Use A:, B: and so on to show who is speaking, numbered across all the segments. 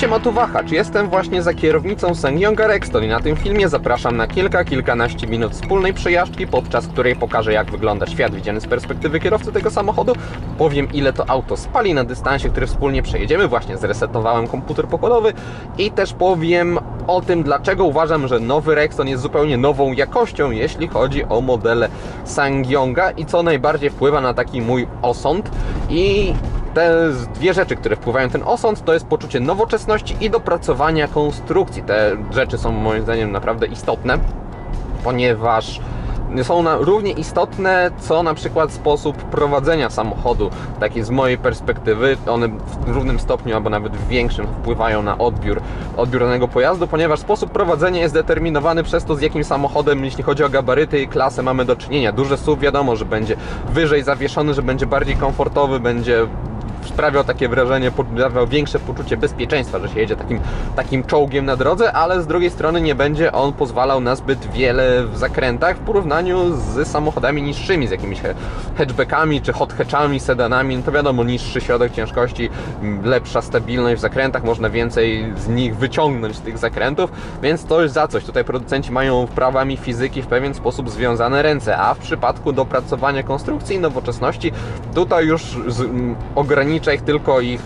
A: Siema tu Wahacz, jestem właśnie za kierownicą Sangyonga Rexton i na tym filmie. Zapraszam na kilka, kilkanaście minut wspólnej przejażdżki, podczas której pokażę jak wygląda świat widziany z perspektywy kierowcy tego samochodu. Powiem ile to auto spali na dystansie, który wspólnie przejedziemy, właśnie zresetowałem komputer pokładowy i też powiem o tym dlaczego uważam, że nowy Rexton jest zupełnie nową jakością, jeśli chodzi o modele Sangyonga i co najbardziej wpływa na taki mój osąd. I te dwie rzeczy, które wpływają ten osąd, to jest poczucie nowoczesności i dopracowania konstrukcji. Te rzeczy są moim zdaniem naprawdę istotne, ponieważ są na, równie istotne, co na przykład sposób prowadzenia samochodu. Taki z mojej perspektywy, one w równym stopniu albo nawet w większym wpływają na odbiór, odbiór danego pojazdu, ponieważ sposób prowadzenia jest determinowany przez to, z jakim samochodem, jeśli chodzi o gabaryty i klasę, mamy do czynienia. Duży SUV wiadomo, że będzie wyżej zawieszony, że będzie bardziej komfortowy, będzie sprawiał takie wrażenie, dawał większe poczucie bezpieczeństwa, że się jedzie takim, takim czołgiem na drodze, ale z drugiej strony nie będzie on pozwalał na zbyt wiele w zakrętach w porównaniu z samochodami niższymi, z jakimiś hatchbackami czy hot hatchami, sedanami. No to wiadomo, niższy środek ciężkości, lepsza stabilność w zakrętach, można więcej z nich wyciągnąć z tych zakrętów, więc to już za coś. Tutaj producenci mają prawami fizyki w pewien sposób związane ręce, a w przypadku dopracowania konstrukcji i nowoczesności, tutaj już z, ograniczenia ogranicza ich tylko ich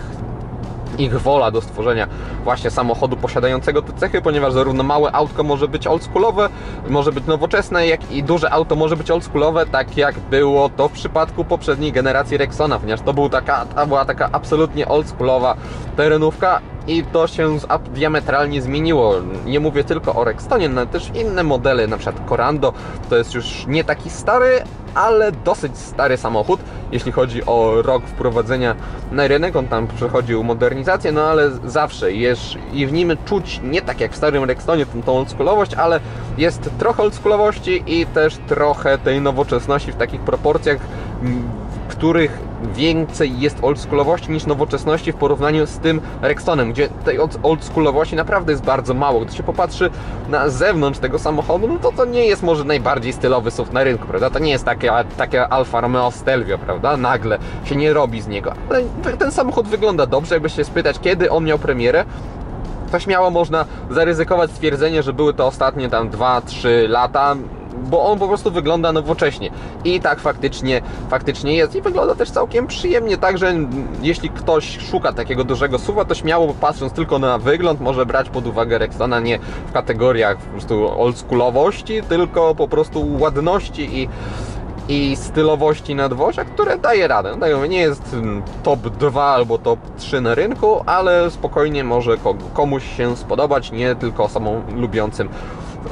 A: ich wola do stworzenia właśnie samochodu posiadającego te cechy, ponieważ zarówno małe autko może być oldschoolowe, może być nowoczesne, jak i duże auto może być oldschoolowe, tak jak było to w przypadku poprzedniej generacji Rexona, ponieważ to, był taka, to była taka absolutnie oldschoolowa terenówka i to się diametralnie zmieniło. Nie mówię tylko o Rextonie, ale też inne modele, na przykład Corando, to jest już nie taki stary, ale dosyć stary samochód, jeśli chodzi o rok wprowadzenia na rynek. On tam przechodził modernizację, no ale zawsze jest i w nim czuć nie tak jak w starym Rextonie tą, tą oldschoolowość, ale jest trochę oldschoolowości i też trochę tej nowoczesności w takich proporcjach, których więcej jest oldschoolowości niż nowoczesności w porównaniu z tym Rextonem, gdzie tej oldschoolowości naprawdę jest bardzo mało. Gdy się popatrzy na zewnątrz tego samochodu, no to to nie jest może najbardziej stylowy SUV na rynku, prawda? To nie jest takie, takie Alfa Romeo Stelvio, prawda? Nagle się nie robi z niego. Ale ten samochód wygląda dobrze, jakby się spytać, kiedy on miał premierę, to śmiało można zaryzykować stwierdzenie, że były to ostatnie tam 2-3 lata bo on po prostu wygląda nowocześnie. I tak faktycznie, faktycznie jest i wygląda też całkiem przyjemnie, także jeśli ktoś szuka takiego dużego suwa, to śmiało patrząc tylko na wygląd może brać pod uwagę Rexona nie w kategoriach po prostu oldschoolowości, tylko po prostu ładności i i stylowości nadwozia, które daje radę. No, nie jest top 2 albo top 3 na rynku, ale spokojnie może komuś się spodobać, nie tylko osobom lubiącym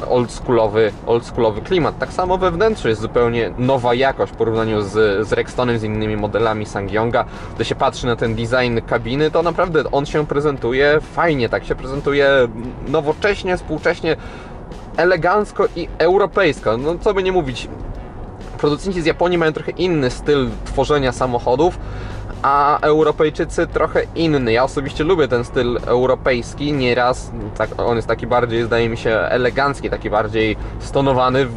A: oldschoolowy, oldschoolowy klimat. Tak samo we wnętrzu jest zupełnie nowa jakość w porównaniu z, z Rextonem, z innymi modelami Sangyonga. Gdy się patrzy na ten design kabiny, to naprawdę on się prezentuje fajnie, tak się prezentuje nowocześnie, współcześnie, elegancko i europejsko. No co by nie mówić, producenci z Japonii mają trochę inny styl tworzenia samochodów, a Europejczycy trochę inny. Ja osobiście lubię ten styl europejski, nieraz tak, on jest taki bardziej, zdaje mi się, elegancki, taki bardziej stonowany.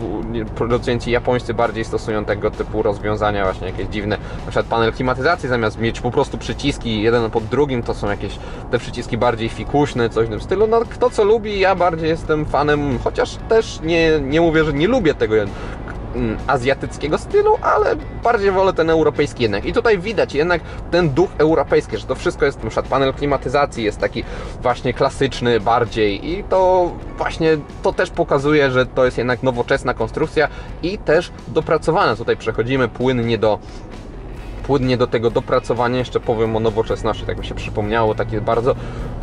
A: Producenci japońscy bardziej stosują tego typu rozwiązania, właśnie jakieś dziwne, na przykład panel klimatyzacji, zamiast mieć po prostu przyciski jeden pod drugim, to są jakieś te przyciski bardziej fikuśne, coś w tym stylu. No kto co lubi, ja bardziej jestem fanem, chociaż też nie, nie mówię, że nie lubię tego Mm, azjatyckiego stylu, ale bardziej wolę ten europejski jednak. I tutaj widać jednak ten duch europejski, że to wszystko jest, na przykład panel klimatyzacji jest taki właśnie klasyczny bardziej i to właśnie to też pokazuje, że to jest jednak nowoczesna konstrukcja i też dopracowana. Tutaj przechodzimy płynnie do płynnie do tego dopracowania. Jeszcze powiem o nowoczesności, tak mi się przypomniało, taki bardzo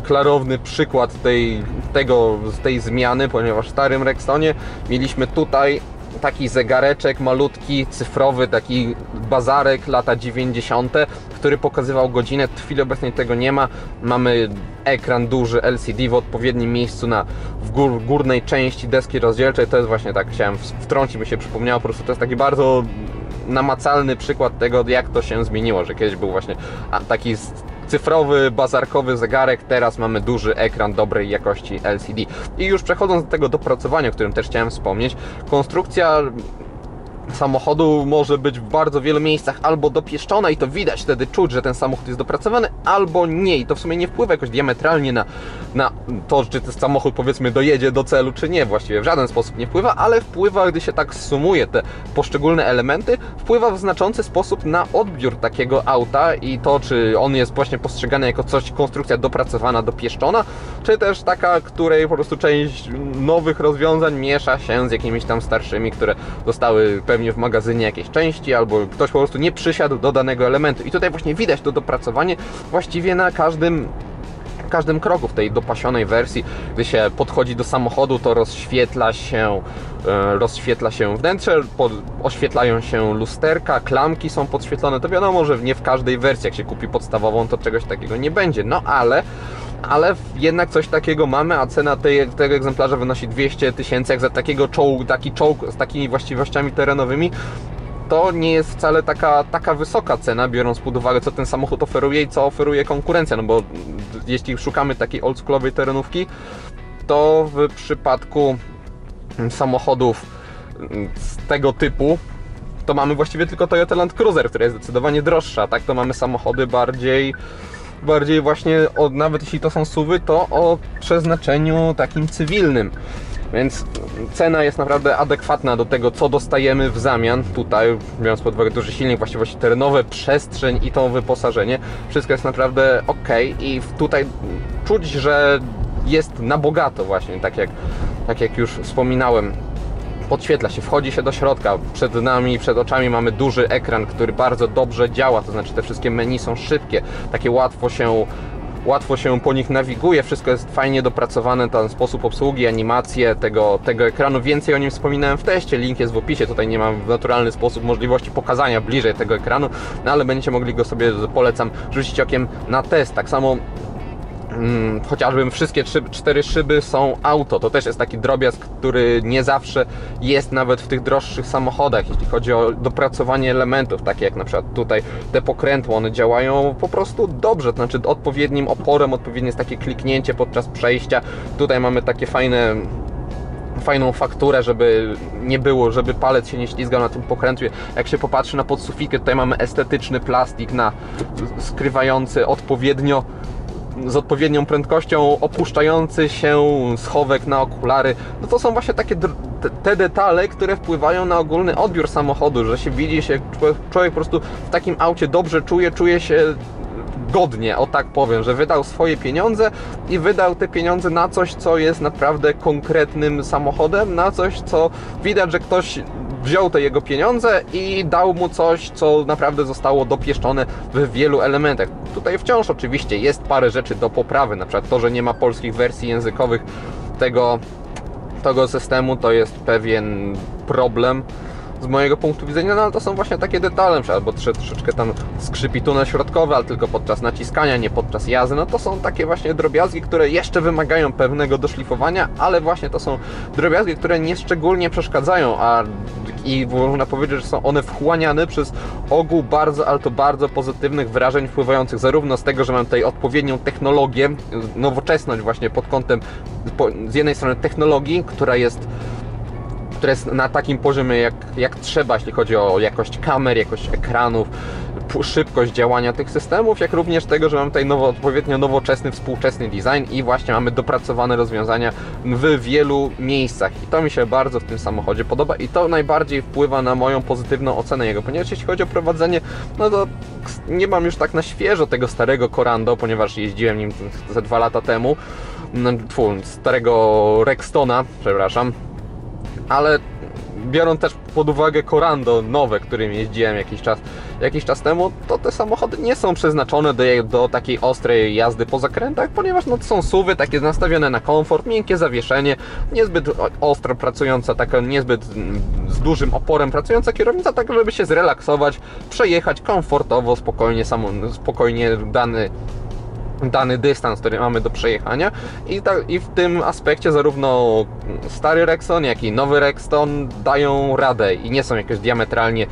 A: klarowny przykład tej, tego, tej zmiany, ponieważ w starym Rextonie mieliśmy tutaj taki zegareczek malutki, cyfrowy, taki bazarek lata 90., który pokazywał godzinę. W chwili obecnej tego nie ma. Mamy ekran duży LCD w odpowiednim miejscu na w gór, górnej części deski rozdzielczej. To jest właśnie tak, chciałem wtrącić, by się przypomniało. Po prostu to jest taki bardzo namacalny przykład tego, jak to się zmieniło, że kiedyś był właśnie taki cyfrowy, bazarkowy zegarek, teraz mamy duży ekran dobrej jakości LCD. I już przechodząc do tego dopracowania, o którym też chciałem wspomnieć, konstrukcja samochodu może być w bardzo wielu miejscach albo dopieszczona i to widać, wtedy czuć, że ten samochód jest dopracowany, albo nie. I to w sumie nie wpływa jakoś diametralnie na, na to, czy ten samochód powiedzmy dojedzie do celu, czy nie, właściwie w żaden sposób nie wpływa, ale wpływa, gdy się tak sumuje te poszczególne elementy, wpływa w znaczący sposób na odbiór takiego auta i to, czy on jest właśnie postrzegany jako coś, konstrukcja dopracowana, dopieszczona, czy też taka, której po prostu część nowych rozwiązań miesza się z jakimiś tam starszymi, które zostały pewnie w magazynie jakieś części, albo ktoś po prostu nie przysiadł do danego elementu. I tutaj właśnie widać to dopracowanie właściwie na każdym każdym kroku w tej dopasionej wersji, gdy się podchodzi do samochodu, to rozświetla się, e, rozświetla się wnętrze, pod, oświetlają się lusterka, klamki są podświetlone. To wiadomo, że nie w każdej wersji, jak się kupi podstawową, to czegoś takiego nie będzie. No ale ale jednak coś takiego mamy, a cena tej, tego egzemplarza wynosi 200 tysięcy, jak za takiego czołg, taki czołg z takimi właściwościami terenowymi, to nie jest wcale taka, taka wysoka cena, biorąc pod uwagę, co ten samochód oferuje i co oferuje konkurencja. No bo jeśli szukamy takiej oldschoolowej terenówki, to w przypadku samochodów z tego typu, to mamy właściwie tylko Toyota Land Cruiser, która jest zdecydowanie droższa. Tak to mamy samochody bardziej bardziej właśnie, o, nawet jeśli to są suwy, to o przeznaczeniu takim cywilnym. Więc cena jest naprawdę adekwatna do tego, co dostajemy w zamian. Tutaj, biorąc pod uwagę duży silnik, właściwości terenowe, przestrzeń i to wyposażenie, wszystko jest naprawdę ok. I tutaj czuć, że jest na bogato właśnie, tak jak, tak jak już wspominałem podświetla się, wchodzi się do środka. Przed nami, przed oczami mamy duży ekran, który bardzo dobrze działa, to znaczy te wszystkie menu są szybkie, takie łatwo się łatwo się po nich nawiguje, wszystko jest fajnie dopracowane, ten sposób obsługi, animacje tego, tego ekranu. Więcej o nim wspominałem w teście, link jest w opisie, tutaj nie mam w naturalny sposób możliwości pokazania bliżej tego ekranu, no ale będziecie mogli go sobie, polecam, rzucić okiem na test. Tak samo Hmm, chociażby wszystkie trzy, cztery szyby są auto. To też jest taki drobiazg, który nie zawsze jest nawet w tych droższych samochodach, jeśli chodzi o dopracowanie elementów, takie jak na przykład tutaj te pokrętła, one działają po prostu dobrze, to znaczy odpowiednim oporem, odpowiednie jest takie kliknięcie podczas przejścia. Tutaj mamy takie fajne fajną fakturę, żeby nie było, żeby palec się nie ślizgał na tym pokrętwie. Jak się popatrzy na podsufikę, tutaj mamy estetyczny plastik na skrywający odpowiednio z odpowiednią prędkością opuszczający się schowek na okulary, no to są właśnie takie te detale, które wpływają na ogólny odbiór samochodu, że się widzi się, człowiek po prostu w takim aucie dobrze czuje, czuje się godnie, o tak powiem, że wydał swoje pieniądze i wydał te pieniądze na coś, co jest naprawdę konkretnym samochodem, na coś, co widać, że ktoś wziął te jego pieniądze i dał mu coś, co naprawdę zostało dopieszczone w wielu elementach. Tutaj wciąż oczywiście jest parę rzeczy do poprawy, na przykład to, że nie ma polskich wersji językowych tego, tego systemu, to jest pewien problem z mojego punktu widzenia, no ale to są właśnie takie detale, albo troszeczkę tam skrzypi tunel środkowy, ale tylko podczas naciskania, nie podczas jazdy, no to są takie właśnie drobiazgi, które jeszcze wymagają pewnego doszlifowania, ale właśnie to są drobiazgi, które nie szczególnie przeszkadzają, a i można powiedzieć, że są one wchłaniane przez ogół bardzo, ale to bardzo pozytywnych wrażeń wpływających zarówno z tego, że mam tutaj odpowiednią technologię, nowoczesność właśnie pod kątem z jednej strony technologii, która jest które jest na takim poziomie jak, jak trzeba, jeśli chodzi o jakość kamer, jakość ekranów, szybkość działania tych systemów, jak również tego, że mamy tutaj nowo, odpowiednio nowoczesny, współczesny design i właśnie mamy dopracowane rozwiązania w wielu miejscach. I to mi się bardzo w tym samochodzie podoba i to najbardziej wpływa na moją pozytywną ocenę jego, ponieważ jeśli chodzi o prowadzenie, no to nie mam już tak na świeżo tego starego Corando, ponieważ jeździłem nim ze dwa lata temu, no, tfu, starego Rextona, przepraszam, ale biorąc też pod uwagę Corando nowe, którym jeździłem jakiś czas, jakiś czas temu, to te samochody nie są przeznaczone do, do takiej ostrej jazdy po zakrętach, ponieważ no, to są suwy takie nastawione na komfort, miękkie zawieszenie, niezbyt ostro pracująca, taka niezbyt z dużym oporem pracująca kierownica, tak żeby się zrelaksować, przejechać komfortowo, spokojnie, samo, spokojnie dany dany dystans, który mamy do przejechania. I, ta, i w tym aspekcie zarówno stary Rexon, jak i nowy Rexton dają radę i nie są jakoś diametralnie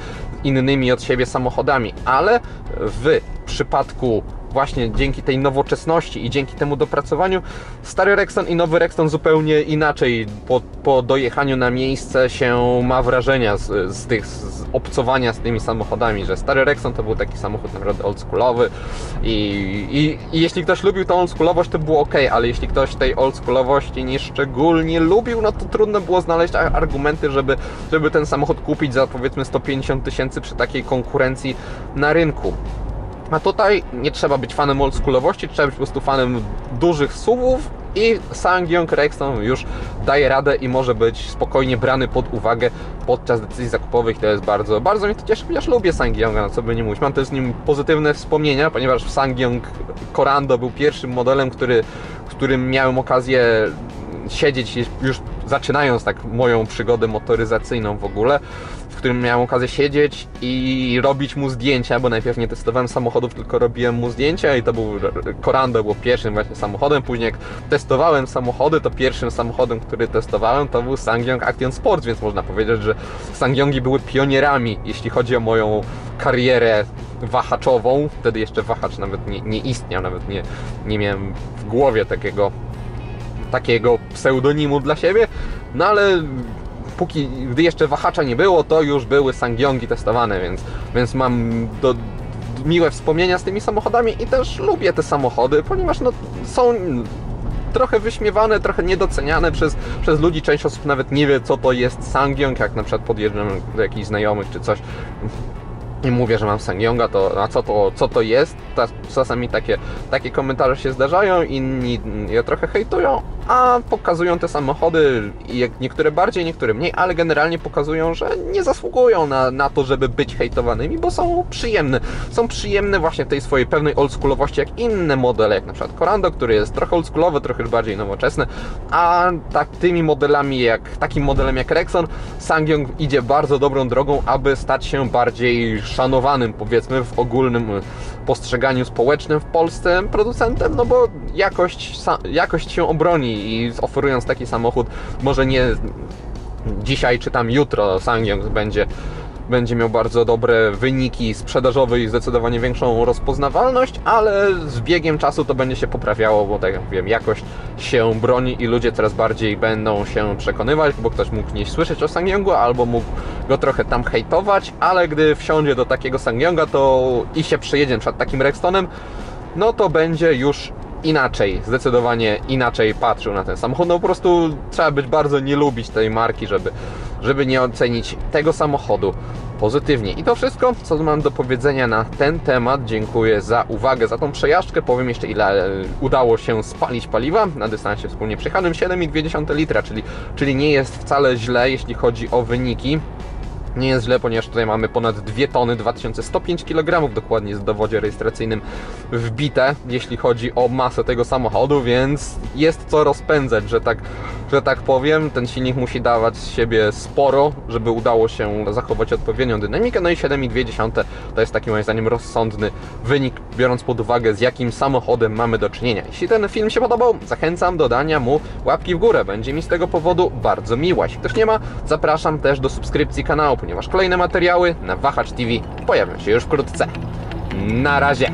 A: innymi od siebie samochodami, ale w przypadku właśnie dzięki tej nowoczesności i dzięki temu dopracowaniu stary Rexton i nowy Rexton zupełnie inaczej po, po dojechaniu na miejsce się ma wrażenia z, z tych z obcowania z tymi samochodami, że stary Rexton to był taki samochód naprawdę oldschoolowy i, i, i jeśli ktoś lubił tą oldschoolowość to było ok, ale jeśli ktoś tej oldschoolowości nie szczególnie lubił, no to trudno było znaleźć argumenty, żeby, żeby ten samochód kupić za powiedzmy 150 tysięcy przy takiej konkurencji na rynku. A tutaj nie trzeba być fanem oldschoolowości, trzeba być po prostu fanem dużych SUVów i Sangyong Rexton już daje radę i może być spokojnie brany pod uwagę podczas decyzji zakupowych. To jest bardzo, bardzo mnie to cieszy, ponieważ lubię Sangyonga, na co by nie mówić. Mam też z nim pozytywne wspomnienia, ponieważ Sangyong Corando był pierwszym modelem, który, którym miałem okazję siedzieć już zaczynając tak moją przygodę motoryzacyjną w ogóle, którym miałem okazję siedzieć i robić mu zdjęcia, bo najpierw nie testowałem samochodów, tylko robiłem mu zdjęcia i to był Corando było pierwszym właśnie samochodem. Później jak testowałem samochody, to pierwszym samochodem, który testowałem to był Sangyong Action Sports, więc można powiedzieć, że Sangyongi były pionierami, jeśli chodzi o moją karierę wahaczową. Wtedy jeszcze wahacz nawet nie, nie istniał, nawet nie, nie miałem w głowie takiego takiego pseudonimu dla siebie, no ale póki, gdy jeszcze wahacza nie było, to już były Sangyongi testowane, więc, więc mam do, miłe wspomnienia z tymi samochodami i też lubię te samochody, ponieważ no, są trochę wyśmiewane, trochę niedoceniane przez, przez ludzi. Część osób nawet nie wie, co to jest Sangyong, jak na przykład podjeżdżam do jakichś znajomych czy coś i mówię, że mam Sangyonga, to a co to, co to jest? Ta, czasami takie, takie komentarze się zdarzają, inni je trochę hejtują, a pokazują te samochody, niektóre bardziej, niektóre mniej, ale generalnie pokazują, że nie zasługują na, na to, żeby być hejtowanymi, bo są przyjemne. Są przyjemne właśnie tej swojej pewnej oldschoolowości, jak inne modele, jak na przykład Corando, który jest trochę oldschoolowy, trochę bardziej nowoczesny, a tak tymi modelami, jak takim modelem jak Rexon, Sangyong idzie bardzo dobrą drogą, aby stać się bardziej szanowanym, powiedzmy, w ogólnym postrzeganiu społecznym w Polsce producentem, no bo jakość, jakość się obroni i oferując taki samochód, może nie dzisiaj czy tam jutro Sangyong będzie będzie miał bardzo dobre wyniki sprzedażowe i zdecydowanie większą rozpoznawalność, ale z biegiem czasu to będzie się poprawiało, bo tak jak wiem, jakość się broni i ludzie coraz bardziej będą się przekonywać, bo ktoś mógł nie słyszeć o Sangyongu albo mógł go trochę tam hejtować, ale gdy wsiądzie do takiego Sangyonga to i się przejedzie przed takim Rextonem, no to będzie już inaczej, zdecydowanie inaczej patrzył na ten samochód. No po prostu trzeba być bardzo nie lubić tej marki, żeby, żeby nie ocenić tego samochodu pozytywnie. I to wszystko, co mam do powiedzenia na ten temat. Dziękuję za uwagę, za tą przejażdżkę. Powiem jeszcze, ile e, udało się spalić paliwa na dystansie wspólnie przejechanym 7,2 litra, czyli, czyli nie jest wcale źle, jeśli chodzi o wyniki. Nie jest źle, ponieważ tutaj mamy ponad 2 tony, 2105 kg dokładnie z dowodzie rejestracyjnym wbite, jeśli chodzi o masę tego samochodu, więc jest co rozpędzać, że tak, że tak powiem. Ten silnik musi dawać z siebie sporo, żeby udało się zachować odpowiednią dynamikę. No i 7,2 to jest taki moim zdaniem rozsądny wynik, biorąc pod uwagę z jakim samochodem mamy do czynienia. Jeśli ten film się podobał, zachęcam do dania mu łapki w górę. Będzie mi z tego powodu bardzo miło. Jeśli ktoś nie ma, zapraszam też do subskrypcji kanału ponieważ kolejne materiały na Wahacz TV pojawią się już wkrótce. Na razie!